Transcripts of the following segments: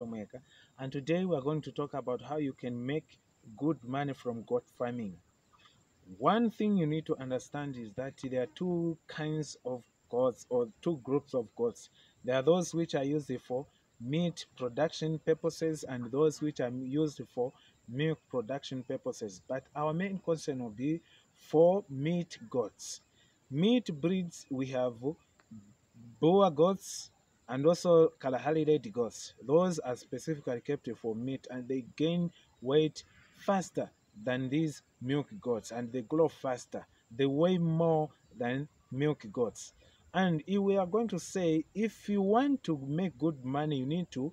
And today we are going to talk about how you can make good money from goat farming. One thing you need to understand is that there are two kinds of goats or two groups of goats. There are those which are used for meat production purposes and those which are used for milk production purposes. But our main concern will be for meat goats. Meat breeds we have Boer goats, and also Kalahari red goats. Those are specifically kept for meat and they gain weight faster than these milk goats and they grow faster. They weigh more than milk goats. And if we are going to say if you want to make good money, you need to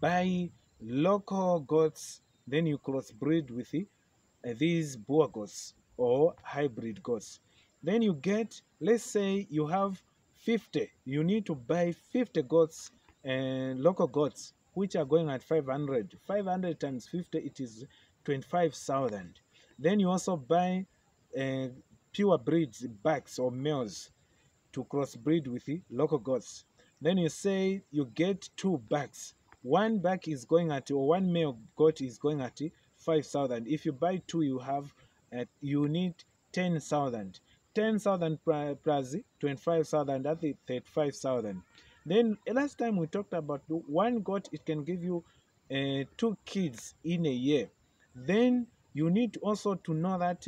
buy local goats, then you crossbreed with uh, these Boer goats or hybrid goats. Then you get, let's say you have 50 you need to buy 50 goats and local goats which are going at 500 500 times 50 it is 25,000 then you also buy uh, pure breeds bucks or males to crossbreed with the local goats. Then you say you get two bucks. One buck is going at or one male goat is going at 5,000 if you buy two you have uh, you need 10,000 10,000 plus 25,000, that's 35,000. Then last time we talked about one goat, it can give you uh, two kids in a year. Then you need also to know that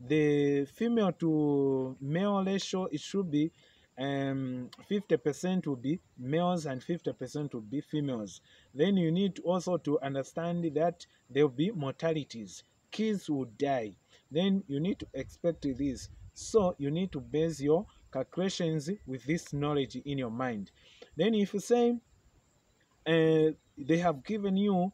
the female to male ratio, it should be um 50% will be males and 50% will be females. Then you need also to understand that there will be mortalities. Kids will die. Then you need to expect this. So you need to base your calculations with this knowledge in your mind. Then if you say uh, they have given you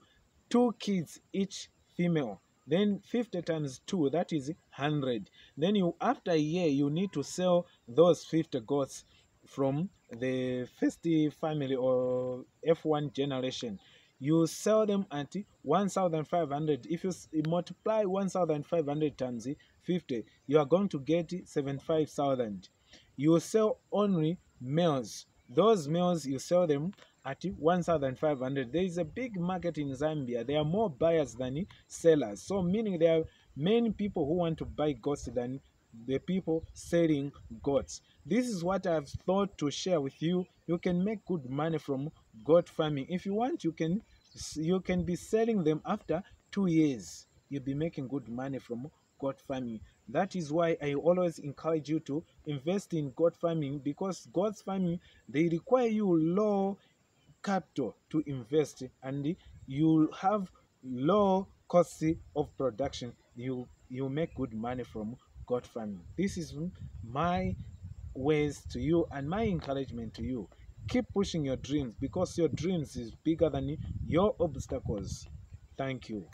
two kids each female, then 50 times 2 that is 100 then you after a year you need to sell those 50 goats from the first family or f1 generation you sell them at 1500 if you multiply 1500 times 50 you are going to get 75000 you sell only males. Those males you sell them at 1500 there is a big market in zambia. There are more buyers than sellers. So meaning there are many people who want to buy goats than the people selling goats. This is what i've thought to share with you you can make good money from goat farming. If you want you can you can be selling them after two years. You'll be making good money from goat farming. That is why i always encourage you to invest in goat farming because goat farming they require you low capital to invest and you have low cost of production. You you make good money from goat farming. This is my ways to you and my encouragement to you keep pushing your dreams because your dreams is bigger than your obstacles. Thank you